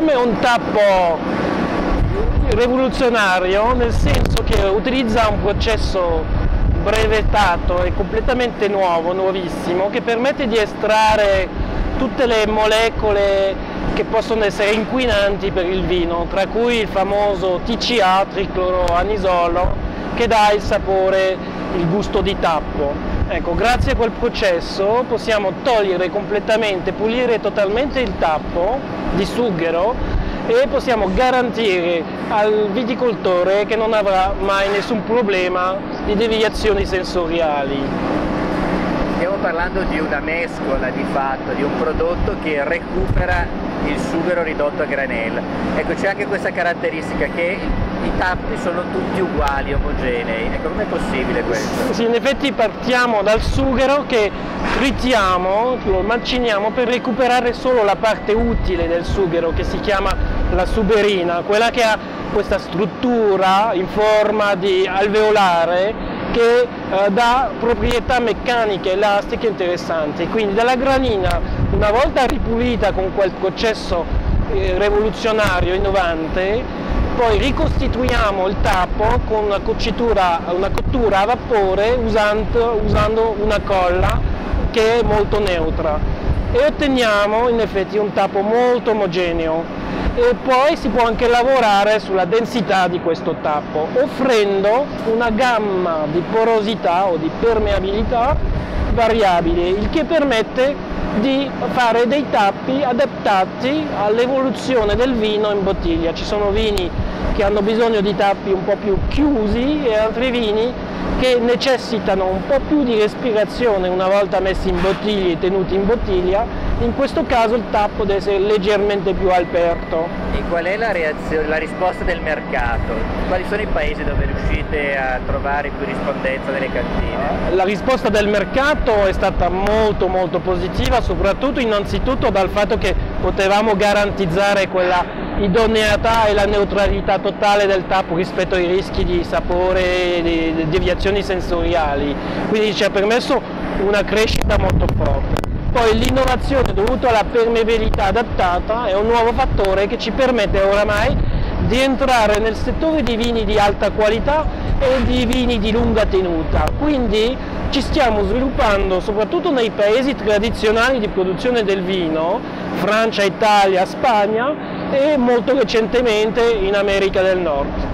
È un tappo rivoluzionario nel senso che utilizza un processo brevettato e completamente nuovo, nuovissimo, che permette di estrarre tutte le molecole che possono essere inquinanti per il vino, tra cui il famoso TCA, tricloroanisolo, che dà il sapore, il gusto di tappo. Ecco, grazie a quel processo possiamo togliere completamente, pulire totalmente il tappo di sughero e possiamo garantire al viticoltore che non avrà mai nessun problema di deviazioni sensoriali. Stiamo parlando di una mescola di fatto, di un prodotto che recupera il sughero ridotto a granella. Ecco, c'è anche questa caratteristica che i tappi sono tutti uguali, omogenei. Ecco, com'è possibile questo? Sì, in effetti partiamo dal sughero che tritiamo, lo maciniamo per recuperare solo la parte utile del sughero che si chiama la suberina, quella che ha questa struttura in forma di alveolare che eh, dà proprietà meccaniche elastiche interessanti. Quindi dalla granina, una volta ripulita con quel processo eh, rivoluzionario, innovante, poi ricostituiamo il tappo con una, una cottura a vapore usando, usando una colla che è molto neutra e otteniamo in effetti un tappo molto omogeneo e poi si può anche lavorare sulla densità di questo tappo offrendo una gamma di porosità o di permeabilità variabile il che permette di fare dei tappi adattati all'evoluzione del vino in bottiglia. Ci sono vini che hanno bisogno di tappi un po' più chiusi e altri vini che necessitano un po' più di respirazione una volta messi in bottiglia e tenuti in bottiglia, in questo caso il tappo deve essere leggermente più aperto. E qual è la, la risposta del mercato? Quali sono i paesi dove riuscite a trovare più rispondenza delle cantine? La risposta del mercato è stata molto molto positiva, soprattutto innanzitutto dal fatto che potevamo garantizzare quella idoneità e la neutralità totale del tappo rispetto ai rischi di sapore e di deviazioni sensoriali, quindi ci ha permesso una crescita molto forte. Poi l'innovazione dovuta alla permeabilità adattata è un nuovo fattore che ci permette oramai di entrare nel settore di vini di alta qualità e di vini di lunga tenuta, quindi ci stiamo sviluppando soprattutto nei paesi tradizionali di produzione del vino, Francia, Italia, Spagna e molto recentemente in America del Nord.